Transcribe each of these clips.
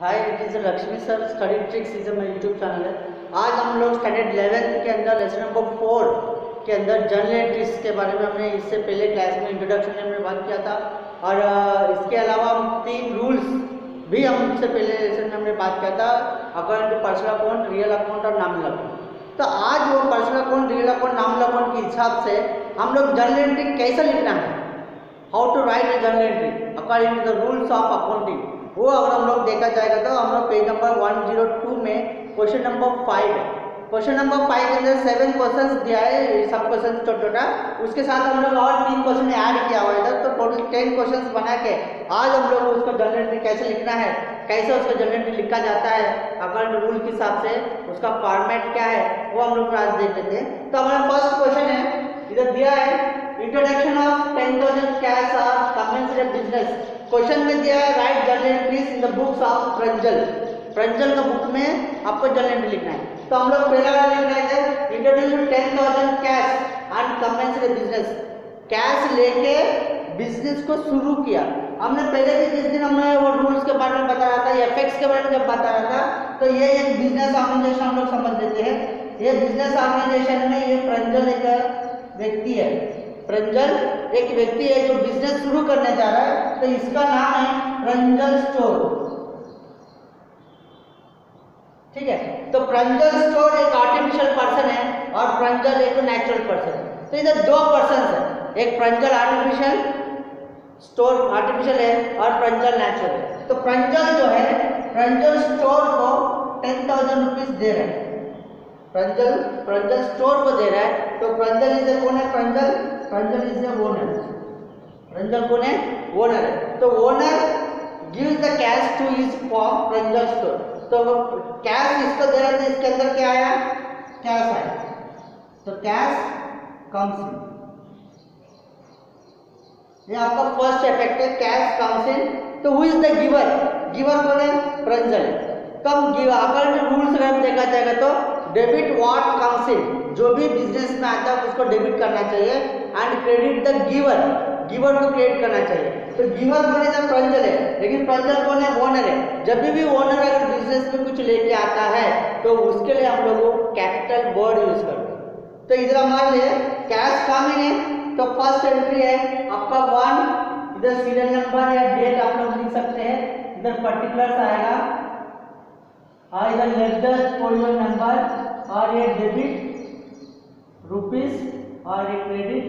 Hi it is Lakshmi sir study tricks is मेरा YouTube channel है आज हम लोग स्टैंडर्ड इलेवेंथ के अंदर लेसन नंबर फोर के अंदर जर्नल एंट्रीज के बारे में हमने इससे पहले क्लास में इंट्रोडक्शन में हमने बात किया था। और इसके अलावा हम तीन रूल्स भी हम इससे पहले लेसन में हमने बात किया था according to personal account real account और नामिनल अकाउंट तो आज वो personal account real account nominal account के हिसाब से हम लोग जर्नल एंट्री कैसे लिखना है? How to write a journal entry according to the rules of accounting वो अगर हम लोग देखा जाएगा तो हम लोग पेज नंबर 102 में क्वेश्चन नंबर फाइव है। क्वेश्चन नंबर फाइव के अंदर सेवन क्वेश्चन दिया है सब क्वेश्चन छोटा छोटा उसके साथ हम लोग और तीन क्वेश्चन ऐड किया हुआ है तो टोटल टेन क्वेश्चन बना के आज हम लोग उसको एंट्री कैसे लिखना है, कैसे उसको एंट्री लिखा जाता है अकॉर्डिंग रूल के हिसाब से उसका फॉर्मेट क्या है, वो हम लोग आज देख लेते हैं। तो हमारा फ़र्स्ट क्वेश्चन है, इधर दिया है introduction of ten thousand cash और कमेंसरेट बिज़नेस क्वेश्चन में दिया है write journal entries in the books of Pranjal Pranjal का बुक में आपको जर्नल एंट्री लिखना है। तो हम लोग पहला वाला लिख रहे थे introduce ten thousand cash and commenced business cash लेके बिज़नेस को शुरू किया। हमने पहले भी जिस दिन हमने वो रूल्स के बारे में बताया था एफेक्ट्स के बारे में जब बताया था तो ये एक बिज़नेस ऑर्गेनाइजेशन हम लोग समझ लेते हैं। ये बिज़नेस ऑर्गेनाइजेशन में ये प्रंजल एक व्यक्ति है। प्रंजल एक व्यक्ति है जो बिज़नेस शुरू करने जा रहा है तो इसका नाम है प्रंजल स्टोर ठीक है? तो प्रंजल स्टोर एक आर्टिफिशियल पर्सन है और प्रंजल एक नेचुरल पर्सन तो इधर दो पर्सन है। एक प्रंजल आर्टिफिशियल स्टोर आर्टिफिशियल है और प्रंजल नेचुरल तो प्रंजल जो है प्रंजल स्टोर को टेन थाउज़ेंड रुपीज़ दे रहे हैं। प्रंजल प्रंजल स्टोर को दे रहा है। तो प्रंजल इज़ कौन है Pranjal Pranjal is a owner Pranjal कौन है? ओनर तो owner gives the cash to his firm Pranjal store तो कैश इसको दे रहा था, इसके अंदर क्या आया? कैश आया. तो कैश कम्स इन ये आपका फ़र्स्ट इफ़ेक्ट है कैश कम्स इन तो who is the giver giver कौन है? प्रंजल कब गिव अगर रूल्स अगर देखा जाएगा तो डेबिट व्हाट कम्स इन जो भी बिज़नेस में आता है, उसको डेबिट करना चाहिए. And credit the giver giver को क्रेडिट करना चाहिए। तो गिवर है प्रंजल है, लेकिन प्रंजल कौन है? ओनर है। जब भी ओनर अगर बिज़नेस में कुछ लेके आता है तो उसके लिए हम लोग कैपिटल वर्ड यूज़ करते हैं। तो इधर हमारे लिए कैश कम है तो फ़र्स्ट एंट्री है, आपका वन इधर सीरियल नंबर या डेट आप लोग लिख सकते हैं। इधर पर्टिकुलर आएगा। और इधर लेजर फोल्डर नंबर और ये डेबिट रुपीस और ये क्रेडिट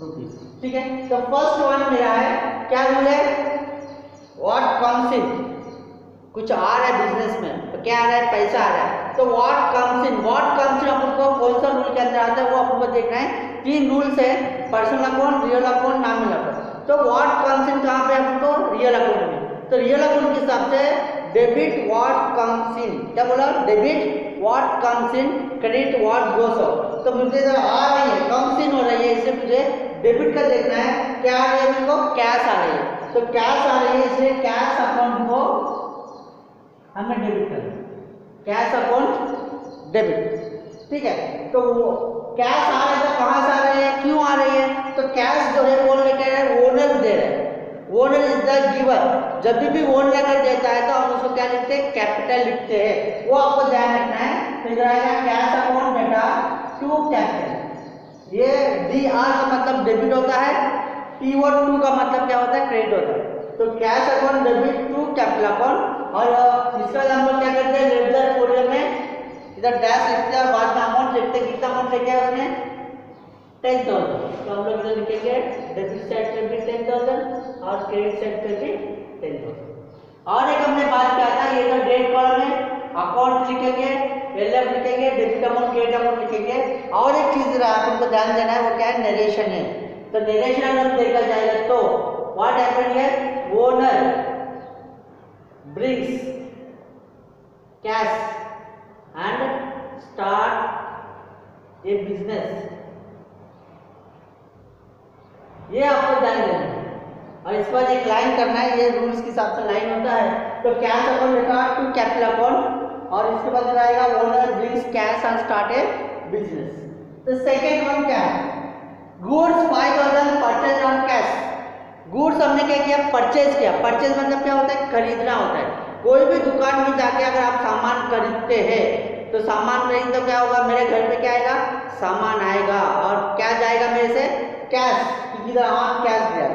रुपीस ठीक है तो फ़र्स्ट वन मेरा है। क्या रूल है? व्हाट कम्स इन कुछ आ रहा है बिज़नेस में। तो क्या आ रहा है? पैसा आ रहा है। तो what comes in what comes in अपन को कौन सा रूल के अंदर आता है वो अपन को देखना है। तीन रूल्स है। Personal account real account nominal account तो व्हाट कम्स इन कहाँ पे अपन को रियल अकाउंट में। तो रियल अकाउंट के हिसाब से डेबिट वॉट कम्स इन क्या बोला? Debit what comes in credit what goes out तो मुझे इधर आ रही है कम्स इन हो रही है इसे मुझे डेबिट का देखना है, क्या आ रही है मेरे को? कैश आ रही है। तो कैश आ रही है, इसलिए कैश अकाउंट को हमें डेबिट करना कैश अकाउंट डेबिट ठीक है? तो कैश आ रही है तो कहाँ से आ रही है? क्यों आ रही है? तो कैश जो है कौन लेके आ रहा है ओनर दे रहा है ओनर इज़ द गिवर जब भी भी ओनर अगर देता है तो हम उसको क्या लिखते हैं? कैपिटल लिखते हैं। वो आपको ध्यान रखना है। इधर आएगा cash account data to capital ये डी आर का मतलब डेबिट होता है। टी ओ टू का मतलब क्या होता है? क्रेडिट होता है। तो cash account debit to capital account और इसका लोग क्या करते हैं? लेजर फोल्डर में इधर डैश लिखते हैं बाद में अमाउंट लिखते हैं। कितना अमाउंट लेके आए उसमें टेन थाउज़ेंड तो हम लोग इधर लिखेंगे डेबिट साइड पे भी टेन थाउज़ेंड और क्रेडिट साइड पे भी टेन थाउज़ेंड और एक हमने बात किया था, ये तो डेट कॉलम है अकाउंट लिखेंगे एल एफ़ लिखेंगे डेबिट अमाउंट क्रेडिट अमाउंट लिखेंगे। और एक चीज़ आपको ध्यान देना है, वो क्या है? नरेशन है। तो नरेशन अगर देखा जाएगा तो व्हाट हैपेंड है owner brings cash, and start a business ये आपको ध्यान देना है। और इसके बाद एक लाइन करना है, ये रूल्स के हिसाब से लाइन होता है। तो कैश अकाउंट लिखा टू कैपिटल अकाउंट और इसके बाद आएगा owner brings cash and start business तो सेकेंड वन क्या है? Goods five thousand purchase on cash goods हमने क्या किया? परचेज किया। परचेज मतलब क्या होता है? खरीदना होता है। कोई भी दुकान में जाके अगर आप सामान खरीदते हैं तो सामान नहीं तो क्या होगा? मेरे घर पे क्या आएगा? सामान आएगा। और क्या जाएगा मेरे से? कैश क्योंकि हाँ कैश दिया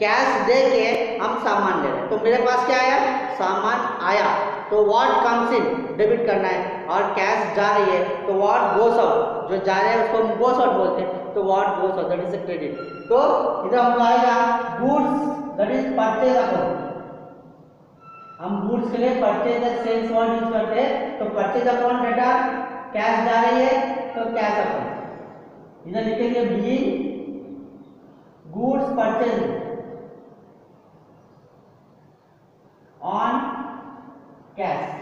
कैश दे के हम सामान ले रहे तो मेरे पास क्या आया? सामान आया। तो व्हाट कम्स इन डेबिट करना है। और कैश जा रही है। तो व्हाट गोस आउट जो जा रहे हैं उसको हम गोस आउट बोलते हैं। तो what goes out that is credit तो इधर हमको आएगा goods that is purchase account हम गुड्स के लिए परचेज सेल्स वर्ड यूज़ करते हैं। तो परचेज अकाउंट डेटा कैश जा रही है। तो कैश अकाउंट इधर लिखेंगे be goods purchase on cash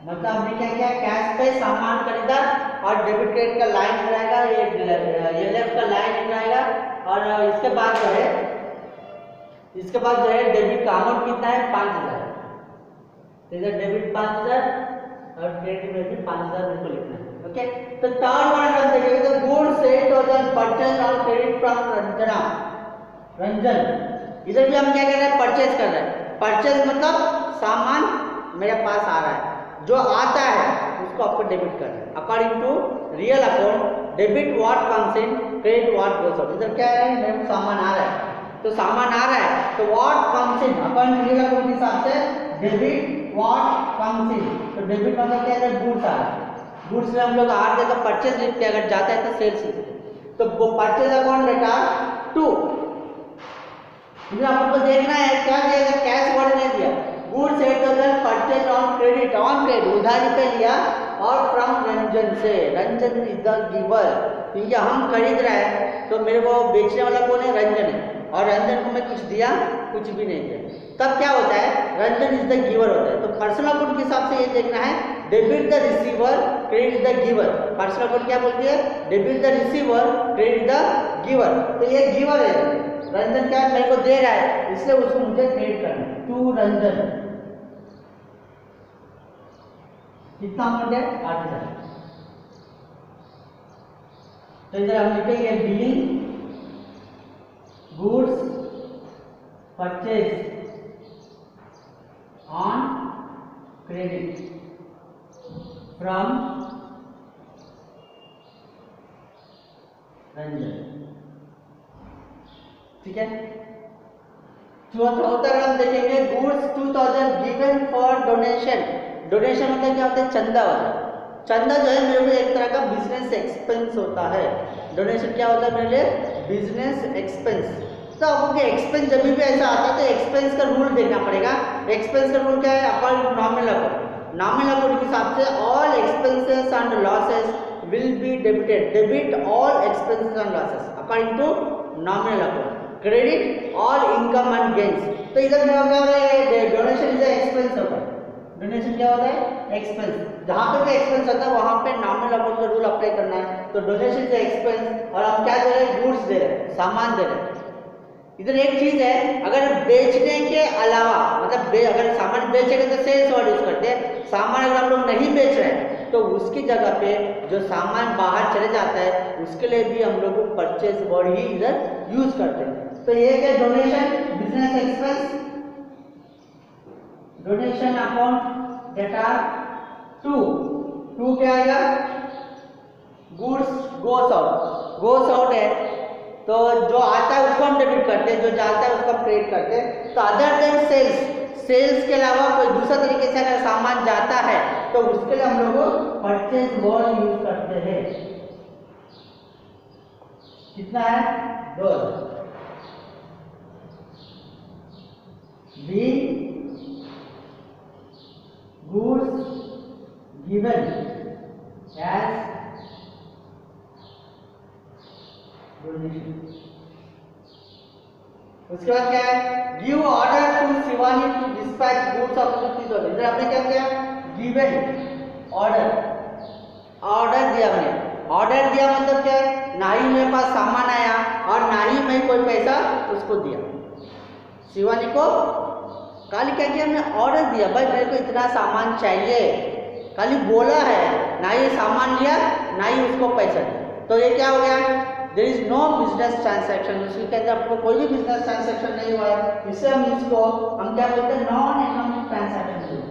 मतलब हमने क्या किया? कैश पे सामान खरीदा और डेबिट क्रेडिट का लाइन रहेगा ये ये लेफ़्ट का लाइन रहेगा और इसके बाद जो है, इसके बाद जो है डेबिट का अमाउंट कितना है? पाँच हज़ार। तो इधर डेबिट पाँच हज़ार और क्रेडिट में भी पाँच हज़ार को लिखना है। ओके तो थर्ड वन देखेंगे तो गुड्स एट थाउज़ेंड परचेज और क्रेडिट फ्रॉम रंजना रंजन। इधर भी हम क्या कर रहे हैं? परचेज कर रहे हैं। परचेज मतलब सामान मेरे पास आ रहा है। जो आता है, उसको आपको डेबिट कर करना है। According to real account debit what comes credit what goes इधर क्या है? मेरे सामान आ रहा है। तो सामान आ रहा है तो what comes in real account के हिसाब से डेबिट व्हाट कम्स तो डेबिट मतलब क्या है? गुड्स आ रहा है। गुड्स में हम लोग आर देकर परचेज लिखते अगर जाता है तो सेल्स लिखते तो परचेज अकाउंट बेटा टू देखना है, क्या कैश वर्ड नहीं दिया। Goods purchase on credit on credit उधारी पे लिया और फ्रॉम रंजन से। रंजन इज़ द गिवर हम खरीद रहे हैं तो मेरे को बेचने वाला कौन है? रंजन है। और रंजन को मैं कुछ दिया, कुछ भी नहीं दिया। तब क्या होता है? रंजन इज़ द गिवर होता है। तो पर्सनल अकाउंट के हिसाब से ये देखना है। Debit the receiver credit the giver personal account क्या बोलती है? Debit the receiver credit the giver तो ये गिवर है। रंजन क्या मेरे को दे रहा है? इसलिए उसको मुझे क्रेडिट करना है। टू रंजन। कितना अमाउंट है? आठ हज़ार। तो इधर हम लिखेंगे billing goods purchase on credit from Ranjan. ठीक है? चौथा हम देखेंगे goods 2000 given for donation donation मतलब क्या होता है? चंदा वाला। चंदा जो है, मेरे लिए एक तरह का बिज़नेस एक्सपेंस होता है। डोनेशन क्या होता है मेरे लिए? बिज़नेस एक्सपेंस तो आपको एक्सपेंस जब भी ऐसा आता है तो एक्सपेंस का रूल देखना पड़ेगा। एक्सपेंस का रूल क्या है? To nominal account nominal account के हिसाब से all expenses and losses will be debited debit all expenses and losses according to nominal account credit all income and gains तो इधर क्या होता है? डोनेशन इज़ एक्सपेंस होता है। डोनेशन क्या होता है? एक्सपेंस जहाँ पे भी एक्सपेंस होता है वहाँ पे नॉमिनल अकाउंट का रूल अप्लाई करना है। तो डोनेशन इज़ एक्सपेंस और हम क्या दे रहे हैं? गुड्स दे रहे हैं। सामान दे रहे हैं। इधर एक चीज़ है अगर बेचने के अलावा मतलब बे, अगर सामान बेचेंगे तो सेल्स वर्ड यूज़ करते हैं। सामान अगर हम लोग नहीं बेच रहे हैं तो उसकी जगह पे जो सामान बाहर चले जाता है उसके लिए भी हम लोग परचेज वर्ड ही इधर यूज़ करते हैं। तो ये क्या donation business expense donation account data to to क्या आएगा? Goods goes out goes out है तो जो आता है उसको हम डेबिट करते हैं, जो जाता है उसको हम क्रेडिट करते हैं। तो अदर देन सेल्स सेल्स के अलावा कोई दूसरा तरीके से अगर सामान जाता है तो उसके लिए हम लोग परचेज वर्ड यूज़ करते हैं। कितना है? दो बी goods given as उसके बाद क्या है? Give order to Shivani to dispatch goods of fifty thousand इधर आपने क्या किया? गिवन ऑर्डर ऑर्डर दिया मैंने ऑर्डर दिया मतलब क्या है? ना ही मेरे पास सामान आया और ना ही मैं कोई पैसा उसको दिया। शिवानी को खाली क्या किया हमने ऑर्डर दिया, भाई मेरे को इतना सामान चाहिए। खाली बोला है, ना ही सामान लिया, ना ही उसको पैसा। तो ये क्या हो गया? There is no business transaction उसके अंदर आपको कोई भी बिज़नेस ट्रांसैक्शन नहीं हुआ। है इससे हम इसको, हम क्या बोलते हैं नॉन इकोनॉमिक ट्रांसैक्शन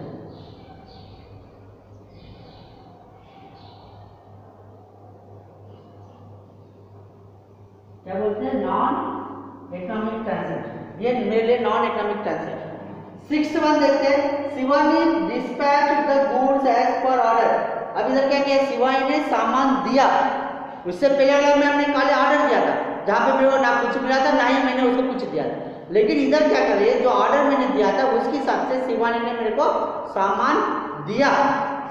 क्या बोलते हैं? नॉन इकोनॉमिक ट्रांसैक्शन ये मेरे लिए non economic transaction six one देखते हैं। Shivani dispatch the goods as per order अब इधर क्या किया? शिवानी ने सामान दिया। उससे पहले वाला में हमने काले ऑर्डर दिया था, जहाँ पे मेरे को ना कुछ मिला था, ना ही मैंने उसको कुछ दिया था। लेकिन इधर क्या कर रही है? जो ऑर्डर मैंने दिया था, उसके हिसाब से शिवानी ने मेरे को सामान दिया।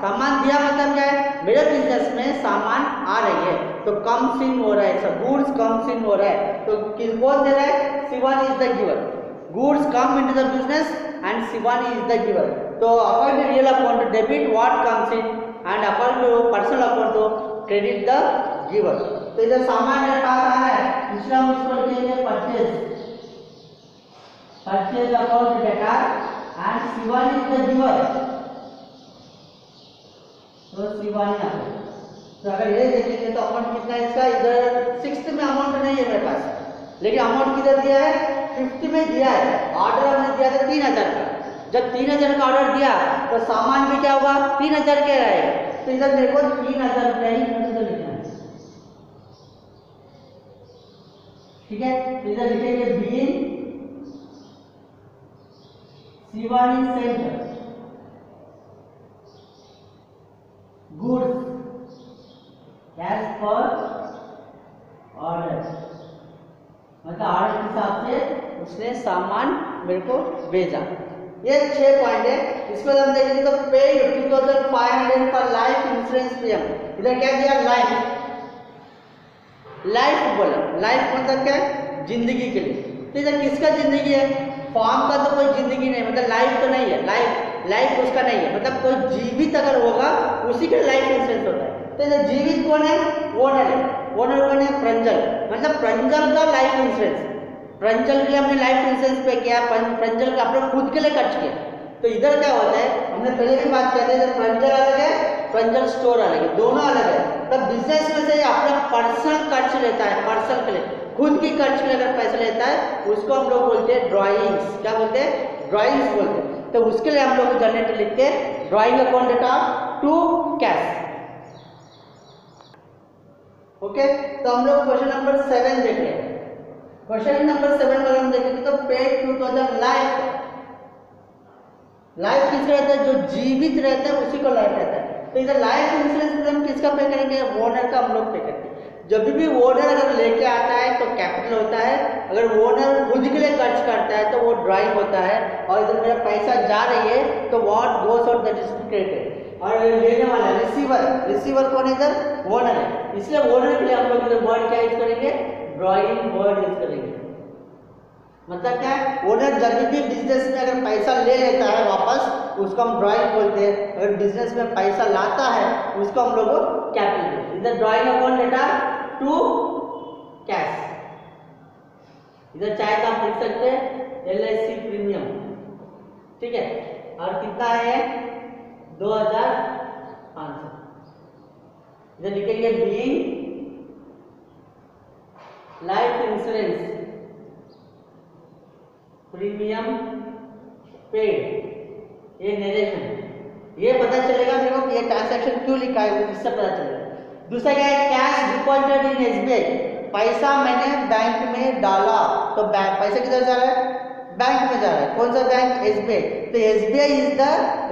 सामान दिया मतलब क्या है? मेरे बिज़नेस में सामान आ रही है। तो कम सिन हो रहा है गुड्स कम सिन हो रहा है। तो किस कौन दे रहा? है Shivani is the giver goods come into the business and Shivani is the giver तो according to real account debit what comes in and according to personal account to credit the giver तो इधर सामान पास है इसलिए हम लिखेंगे purchase purchase account data and Shivani is the giver तो शिवानी आ तो अगर ये देखेंगे तो अमाउंट कितना है इसका? इधर सिक्स में अमाउंट नहीं है मेरे पास. लेकिन अमाउंट किधर दिया है? फिफ्टी में दिया है। ऑर्डर हमने दिया था तीन हज़ार का। जब तीन हज़ार का ऑर्डर दिया तो सामान भी क्या होगा? तीन हज़ार के रहेगा तो इधर मेरे को तीन हज़ार रुपया ही इधर लिखना है। ठीक है? तो इधर लिखेंगे been Shivani center goods as per order मतलब ऑर्डर के हिसाब से उसने सामान मेरे को भेजा। ये छह पॉइंट है। इसको हम देखेंगे तो pay two thousand five hundred for life insurance premium इधर क्या दिया? लाइफ लाइफ बोला। लाइफ मतलब क्या? है ज़िंदगी के लिए। तो इधर किसका ज़िंदगी है? फॉर्म का तो कोई ज़िंदगी नहीं मतलब लाइफ तो नहीं है। लाइफ लाइफ उसका नहीं है। मतलब कोई जीवित अगर होगा, उसी का लाइफ इंश्योरेंस होता है। तो इधर जीवित कौन है? ओनर ओनर है प्रंजल मतलब प्रंजल का लाइफ इंश्योरेंस प्रंजल के लिए हमने लाइफ इंश्योरेंस पे किया प्रंजल का अपने खुद के लिए खर्च किया। तो इधर क्या होता है? हमने पहले भी बात था, इधर प्रंजल अलग है प्रंजल स्टोर अलग है, दोनों अलग है। तब बिज़नेस में से अपना पर्सनल खर्च लेता है पर्सनल के लिए। खुद की खर्च लिए अगर पैसा लेता है उसको हम लोग बोलते हैं ड्राइंग्स क्या बोलते हैं? ड्राइंग्स बोलते हैं। तो उसके लिए हम लोग जनरेटर लिखते हैं drawing account data to cash okay तो हम लोग क्वेश्चन नंबर सेवन देख. क्वेश्चन नंबर सेवन अगर हम देखेंगे तो pay two thousand life life किसका रहता है? जो जीवित रहता है, उसी को लाइफ रहता है. तो इधर लाइफ इंश्योरेंस हम किसका पे करेंगे? ओनर का हम लोग पे करेंगे. जब भी ओनर अगर लेके आता है तो कैपिटल होता है. अगर ओनर खुद के लिए खर्च करता है तो वो ड्राइंग होता है. और इधर मेरा पैसा जा रही है तो वॉट गोस और दैट और लेने वाला रिसीवर रिसीवर कौन है इधर? ओनर है. इसलिए ओनर के लिए हम लोग वर्ड क्या यूज़ करेंगे? ड्राइंग वर्ड यूज़ करेंगे। मतलब क्या है? ओनर जब भी बिज़नेस में अगर पैसा ले लेता है वापस, उसको हम ड्राइंग बोलते हैं। अगर बिज़नेस में पैसा लाता है, उसको हम लोग कैपिटल इधर drawing account data to cash इधर चाहे तो आप लिख सकते हैं एल प्रीमियम ठीक है? और कितना है? दो हज़ार पाँच सौ। इधर लिखेंगे being life insurance premium paid ये नरेशन ये पता चलेगा मेरे कि ये ट्रांसैक्शन क्यों लिखा है इससे पता चलेगा. दूसरा क्या है? कैश डिपॉजिटेड इन एसबीआई पैसा मैंने बैंक में डाला तो बैंक पैसा किधर जा रहा है? बैंक में जा रहा है। कौन सा बैंक एसबीआई तो SBI is the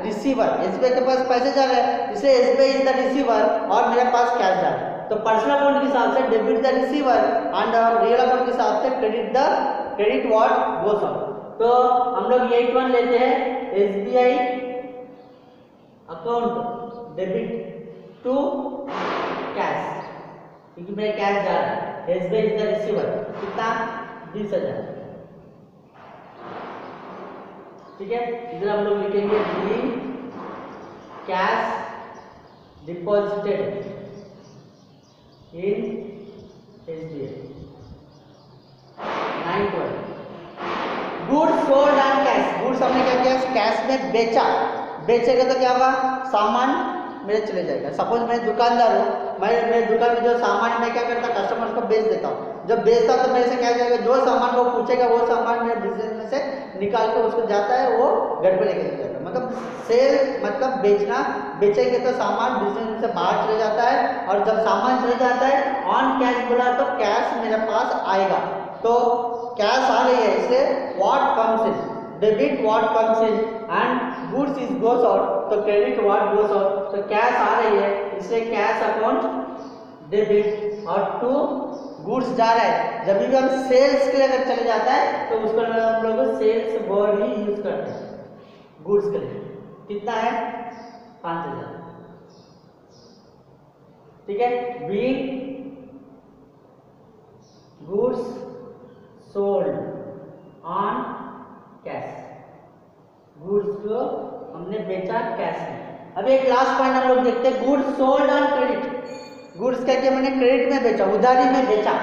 receiver SBI के पास पैसे जा रहे हैं। इसलिए एसबीआई इज़ द रिसीवर और मेरे पास कैश जा रहा है। तो पर्सनल अकाउंट के हिसाब से debit the receiver and real account के हिसाब से credit the credit what goes on तो हम लोग एट वन लेते हैं। S B I account debit to cash क्योंकि मेरा कैश जा रहा है। S B I is the receiver कितना? बीस हज़ार। ठीक है? इधर हम लोग लिखेंगे be cash deposited in S I nine twelve goods sold and cash goods हमने क्या किया? कैश में बेचा। बेचेगा तो क्या होगा सामान मेरे चले जाएगा। सपोज़ मैं दुकानदार हूँ मैं मेरे दुकान में जो सामान मैं क्या करता कस्टमर को बेच देता हूँ। जब बेचता तो मेरे से क्या जाएगा, जो सामान वो पूछेगा, वो सामान मेरे बिज़नेस में से निकाल के उसको जाता है, वो घर पे लेके जाता है। मतलब सेल मतलब बेचना, बेचेंगे तो सामान बिज़नेस में से बाहर चले जाता है, और जब सामान चले जाता है ऑन कैश बोला तो कैश मेरे पास आएगा। तो कैश आ रही है, इसलिए what comes in debit what comes in and goods is goes out तो क्रेडिट व्हाट गोस आउट तो कैश आ रही है, इसलिए कैश अकाउंट डेबिट और टू गुड्स जा रहा है। जब भी हम सेल्स के लिए अगर चले जाता है तो उसको हम लोग सेल्स वर्ड ही यूज़ करते हैं। गुड्स के लिए। कितना है? पाँच हज़ार। ठीक है? Being goods sold on cash. Goods को हमने बेचा कैश में। अब एक लास्ट पॉइंट हम लोग देखते हैं। Goods sold on credit goods कहते मैंने क्रेडिट में बेचा, उधारी में बेचा।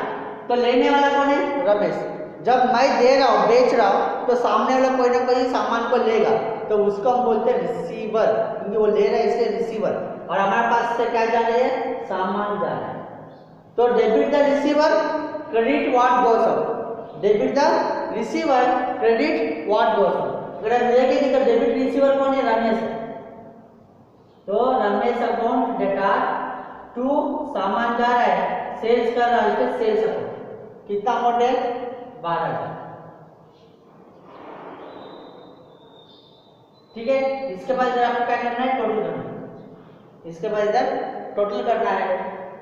तो लेने वाला कौन है? रमेश। जब मैं दे रहा हूँ, बेच रहा हूँ तो सामने वाला कोई ना कोई सामान को लेगा। तो उसको हम बोलते हैं रिसीवर क्योंकि वो ले रहा है इसलिए रिसीवर और हमारे पास से क्या जा रही है? सामान जा रहा है। तो debit the receiver credit what goes debit the receiver credit what goes debit receiver कौन है रमेश तो रमेश अकाउंट डेटा टू सामान जा रहा है सेल्स कर रहा है सेल्स अकाउंट कितना अमाउंट है बारह हज़ार ठीक है इसके बाद इधर आपको क्या करना है टोटल करना है इसके बाद इधर टोटल करना है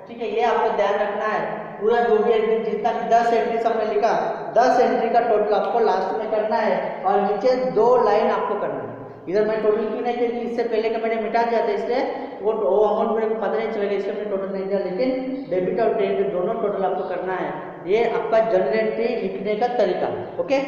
ठीक है ये आपको ध्यान रखना है पूरा जो भी एंट्री जितना भी दस एंट्री हमने लिखा, दस एंट्री का टोटल आपको लास्ट में करना है और नीचे दो लाइन आपको करना है। इधर मैं टोटल क्यों नहीं क्योंकि इससे पहले का मैंने मिटा दिया था, इसलिए वो वो अमाउंट मेरे को पता नहीं चलेगा, इसलिए मैंने टोटल नहीं दिया, लेकिन डेबिट और क्रेडिट दोनों टोटल आपको करना है। ये आपका जनरल एंट्री लिखने का तरीका ओके